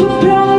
to.